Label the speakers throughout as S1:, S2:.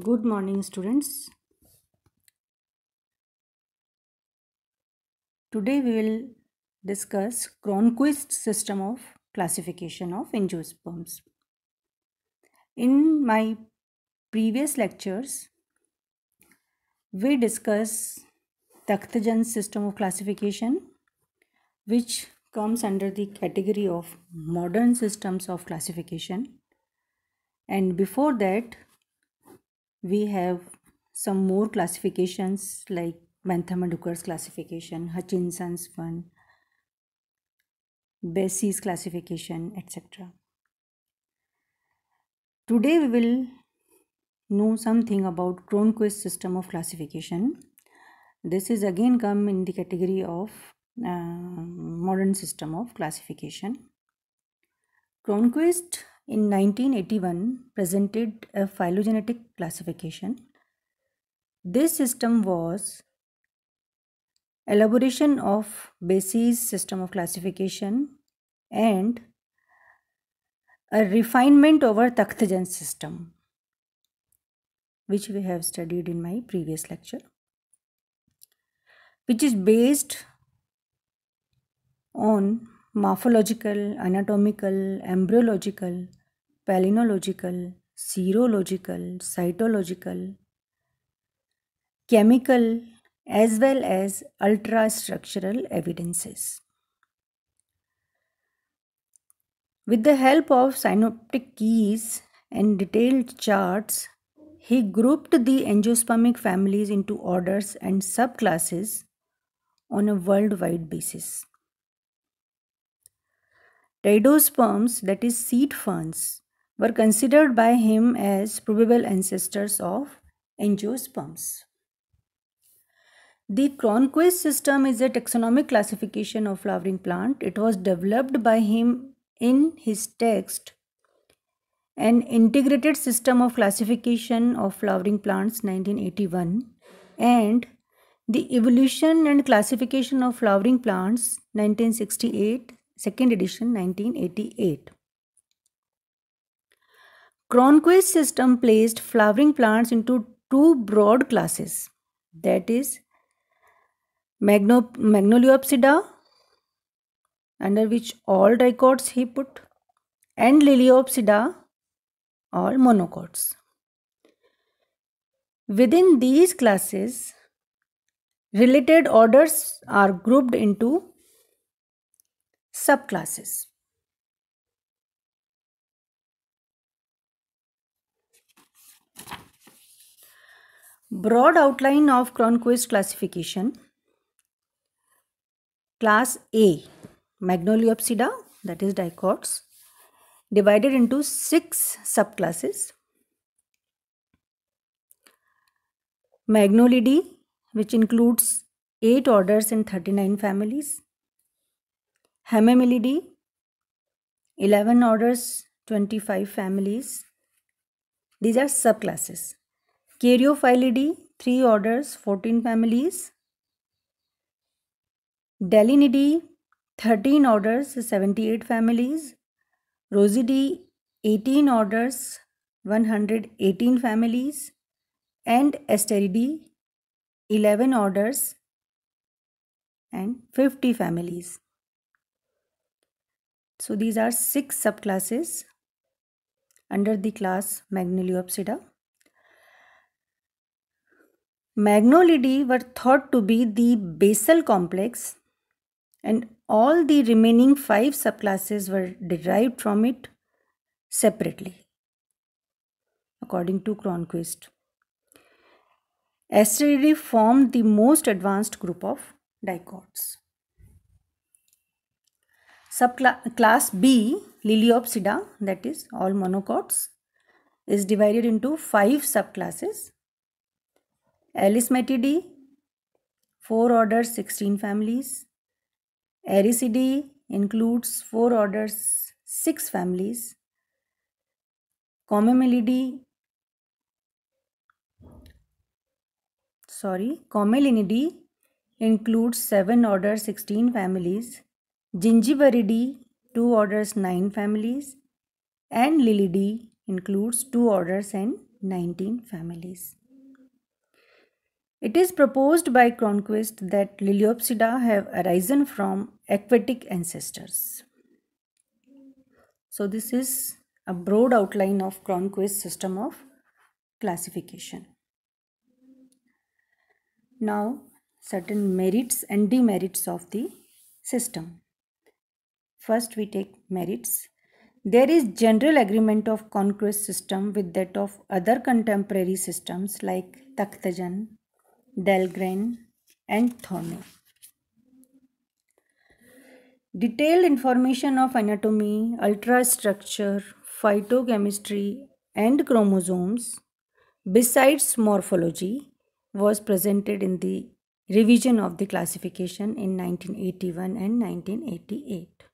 S1: Good morning, students. Today we will discuss Cronquist system of classification of angiosperms. In my previous lectures, we discuss Takhtajan system of classification, which comes under the category of modern systems of classification. And before that, we have some more classifications like Bentham and Hooker's classification, Hutchinson's one, Bessey's classification, etc. Today we will know something about Cronquist system of classification. This is again come in the category of uh, modern system of classification. Cronquist in 1981 presented a phylogenetic classification. This system was elaboration of Bessey's system of classification and a refinement over Takhtajan system which we have studied in my previous lecture which is based on morphological, anatomical, embryological, palynological, serological, cytological, chemical, as well as ultrastructural evidences. With the help of synoptic keys and detailed charts, he grouped the angiospermic families into orders and subclasses on a worldwide basis. Pteridosperms, that is seed ferns, were considered by him as probable ancestors of angiosperms. The Cronquist system is a taxonomic classification of flowering plant. It was developed by him in his text An Integrated System of Classification of Flowering Plants 1981 and The Evolution and Classification of Flowering Plants 1968 second edition 1988. Cronquist system placed flowering plants into two broad classes that is Magno- Magnoliopsida under which all dicots he put and Liliopsida all monocots. Within these classes related orders are grouped into subclasses. Broad outline of Cronquist classification. Class A, Magnoliopsida, that is dicots, divided into six subclasses. Magnolidae, which includes 8 orders and 39 families. Hamamelidae, 11 orders, 25 families. These are subclasses. Caryophyllae, 3 orders, 14 families. Dilleniidae, 13 orders, 78 families. Rosidae, 18 orders, 118 families. And Asteridae, 11 orders and 50 families. So these are six subclasses under the class Magnoliopsida. Magnolidae were thought to be the basal complex and all the remaining five subclasses were derived from it separately according to Cronquist. Asteridae formed the most advanced group of dicots. Subclass B, Liliopsida, that is all monocots, is divided into five subclasses. Alismatidae, 4 orders, 16 families. Arecidae includes 4 orders, 6 families. Comamelidae, sorry, Commelinidae includes 7 orders, 16 families. Zingiberidae, 2 orders, 9 families. And Liliidae includes 2 orders and 19 families. It is proposed by Cronquist that Liliopsida have arisen from aquatic ancestors. So this is a broad outline of Cronquist system of classification. Now certain merits and demerits of the system. First we take merits. There is general agreement of Cronquist system with that of other contemporary systems like Takhtajan, Dahlgren and Thorney. Detailed information of anatomy, ultrastructure, phytochemistry and chromosomes besides morphology was presented in the revision of the classification in 1981 and 1988.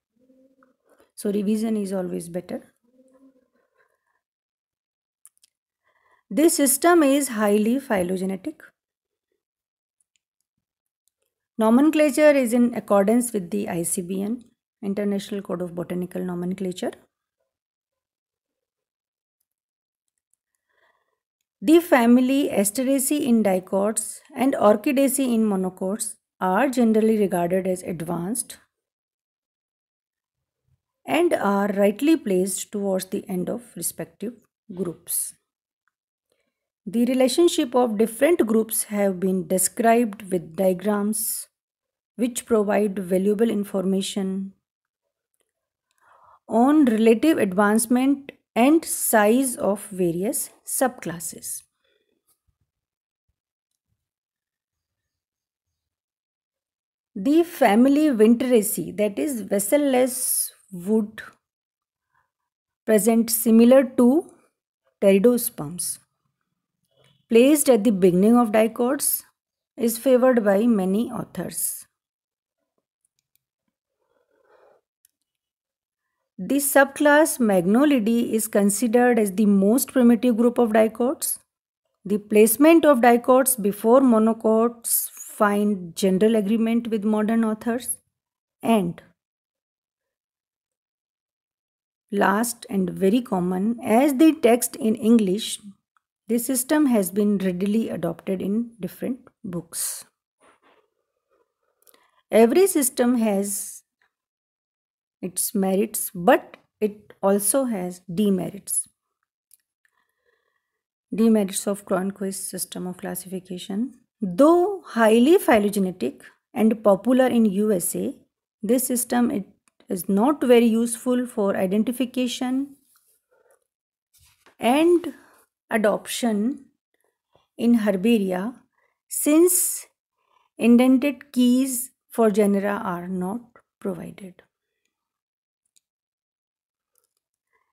S1: So revision is always better. This system is highly phylogenetic. Nomenclature is in accordance with the ICBN, International Code of Botanical Nomenclature. The family Asteraceae in dicots and Orchidaceae in monocots are generally regarded as advanced and are rightly placed towards the end of respective groups. The relationship of different groups have been described with diagrams which provide valuable information on relative advancement and size of various subclasses. The family Winteraceae that is vesselless wood present similar to pteridosperms. Placed at the beginning of dicots is favored by many authors. The subclass Magnolidae is considered as the most primitive group of dicots. The placement of dicots before monocots find general agreement with modern authors. And last and very common, as the text in English, the system has been readily adopted in different books. Every system has its merits, but it also has demerits. Demerits of Cronquist system of classification. Though highly phylogenetic and popular in USA, this system it is not very useful for identification and adoption in herbaria since indented keys for genera are not provided.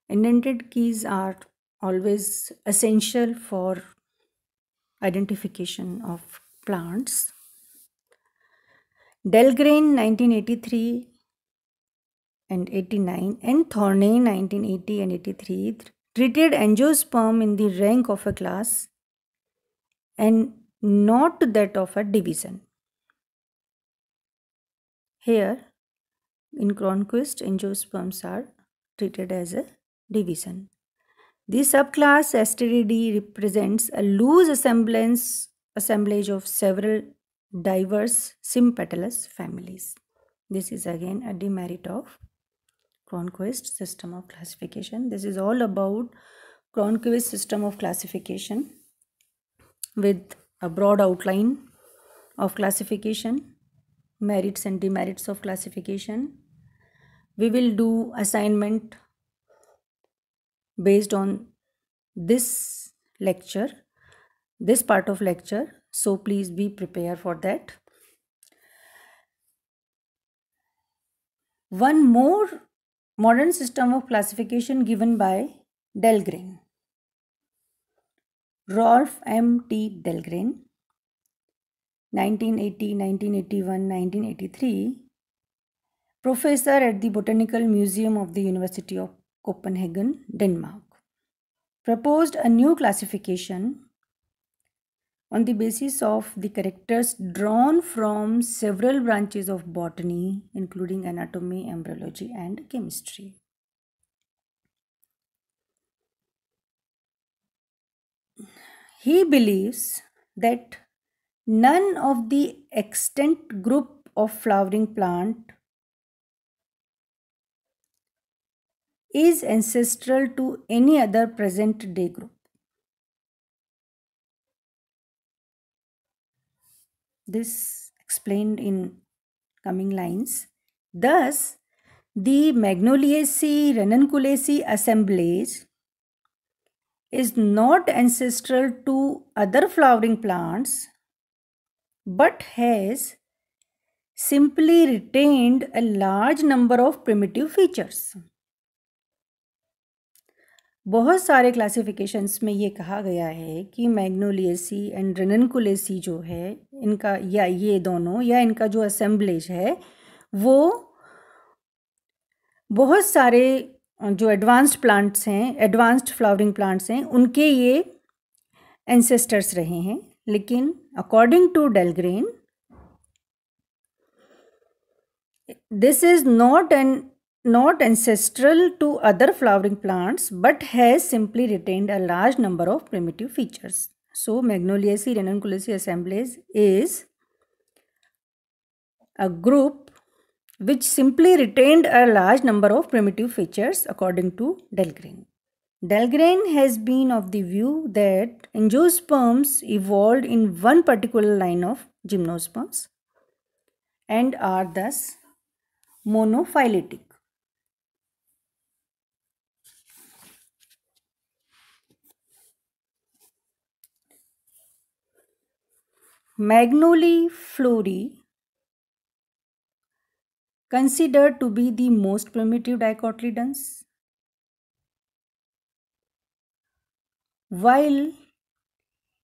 S1: Indented keys are always essential for identification of plants. Dahlgren 1983 and 89 and Thorney 1980 and 83 treated angiosperm in the rank of a class and not that of a division. Here in Cronquist angiosperms are treated as a division. The subclass Asteridae represents a loose assemblance, assemblage of several diverse sympetalous families. This is again a demerit of Cronquist system of classification. This is all about Cronquist system of classification with a broad outline of classification, merits and demerits of classification. We will do assignment based on this lecture this part of lecture so please be prepared for that one more modern system of classification given by Dahlgren Rolf M. T. Dahlgren 1980 1981 1983 professor at the Botanical Museum of the University of Copenhagen, Denmark, proposed a new classification on the basis of the characters drawn from several branches of botany, including anatomy, embryology, and chemistry. He believes that none of the extant group of flowering plant is ancestral to any other present day group. This explained in coming lines. Thus, the Magnoliaceae ranunculaceae assemblage is not ancestral to other flowering plants but has simply retained a large number of primitive features. बहुत सारे classifications में ये कहा गया है कि मैग्नोलियसी and रेनकुलेसी जो है, इनका या ये दोनों या इनका जो असेंबलेज है, वो बहुत सारे जो एडवांस्ड प्लांट्स हैं एडवांस्ड फ्लावरिंग प्लांट्स हैं, उनके ये एंसेस्टर्स रहे हैं। लेकिन according to Dahlgren this is not an not ancestral to other flowering plants but has simply retained a large number of primitive features. So Magnoliaceae ranunculaceae assemblage is a group which simply retained a large number of primitive features according to Dahlgren. Dahlgren has been of the view that angiosperms evolved in one particular line of gymnosperms and are thus monophyletic. Magnoliflorae considered to be the most primitive dicotyledons while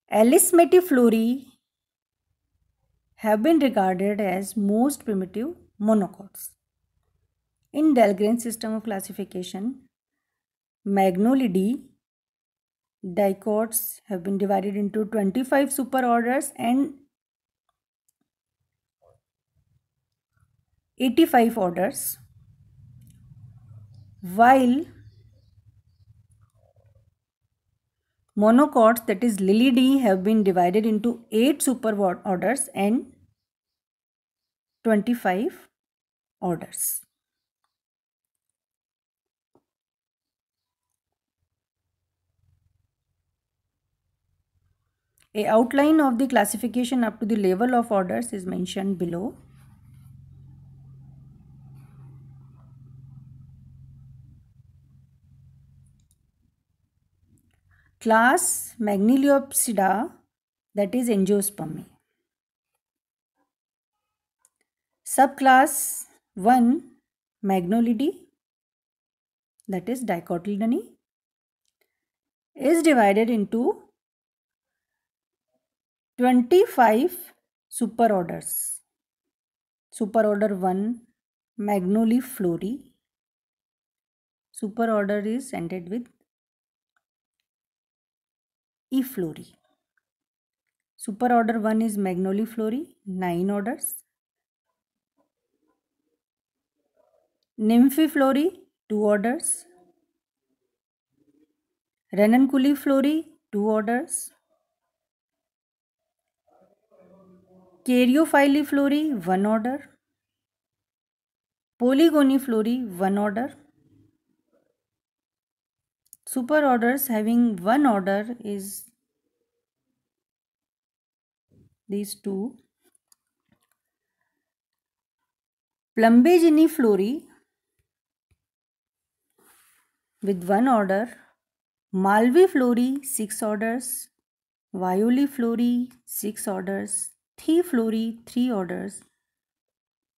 S1: Alismatiflorae have been regarded as most primitive monocots. In Dahlgren's system of classification, Magnolidae dicots have been divided into 25 superorders and 85 orders while monocots that is Liliidae have been divided into 8 super orders and 25 orders. A outline of the classification up to the level of orders is mentioned below. Class Magnoliopsida that is angiospermae. Subclass 1 Magnolidae that is dicotyledony is divided into 25 superorders. Superorder 1 Magnoliflorae. Superorder is ended with Eflorae. Superorder 1 is Magnoliflorae, 9 orders. Nymphiflorae, 2 orders. Ranunculiflorae, 2 orders. Caryophylliflorae, 1 order. Polygoniflorae, 1 order. Superorders having one order is these two. Plumbaginiflorae with one order. Malviflorae, six orders. Violiflorae, six orders. Theflorae, three orders.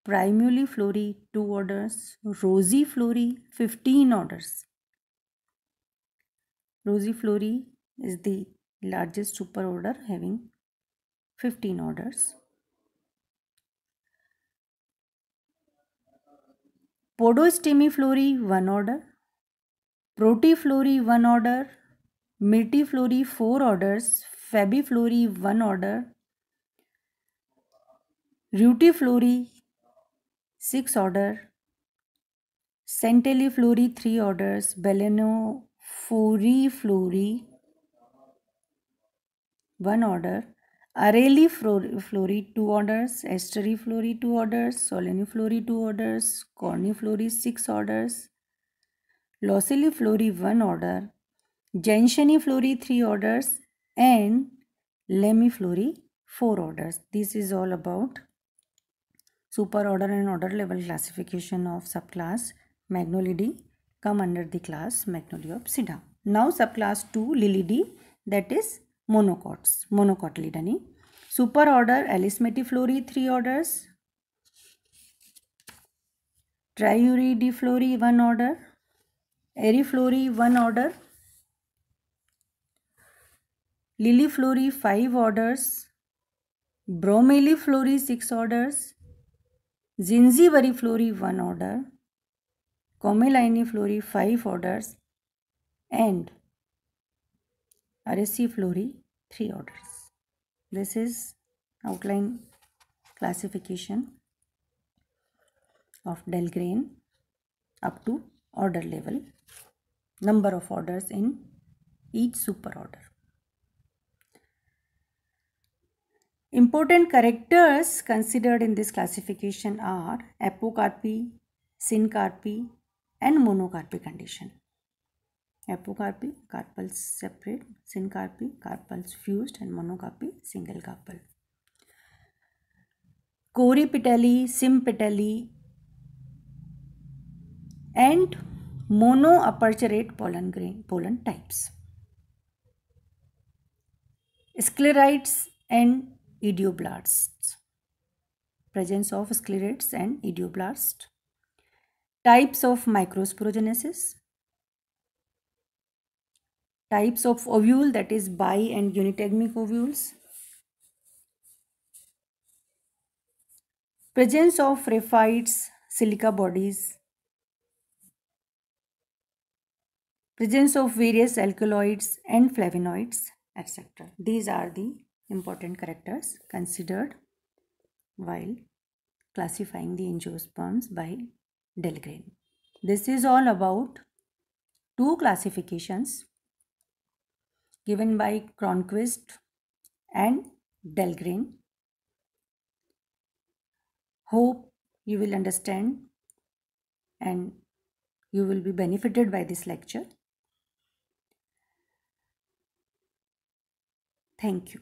S1: Primuliflorae, two orders. Rosiflorae, 15 orders. Rosiflorae is the largest superorder having 15 orders. Podostemiflorae 1 order. Proteiflorae 1 order. Myrtiflorae 4 orders. Fabiflorae 1 order. Rutiflorae 6 order. Santaliflorae 3 orders. Baleno Furiflorae one order, Araliiflorae 2 orders, Asteriflorae 2 orders, Solaniflorae 2 orders, Corniflorae 6 orders, Locelliflory 1 order, Gentianiflorae 3 orders. And Lamiiflorae 4 orders. This is all about super order and order level classification of subclass. Magnolidae come under the class Magnoliopsida. Now subclass 2 Lilidae that is monocots, monocotyledone. Super order Alismatiflory 3 orders, Triuridiflory 1 order, Eriflory 1 order, Liliflory 5 orders, Bromeliflory 6 orders, Zingiberiflory 1 order, Commeliniflorae 5 orders and Araciflory 3 orders. This is outline classification of Dahlgren up to order level, number of orders in each superorder. Important characters considered in this classification are apocarpy, syncarpy and monocarpic condition apocarpy carpels separate syn syncarpy carpels fuse and monocarpy single carpel कोरी पिटली सिम पिटली and mono aperturate pollen grain pollen types sclereids and idioblast presence of sclereids and idioblast Types of microsporogenesis. Types of ovule that is bi and unitegmic ovules. Presence of raphides, silica bodies, presence of various alkaloids and flavonoids, etc. These are the important characters considered while classifying the angiosperms by Dahlgren. This is all about two classifications given by Cronquist and Dahlgren. Hope you will understand and you will be benefited by this lecture. Thank you.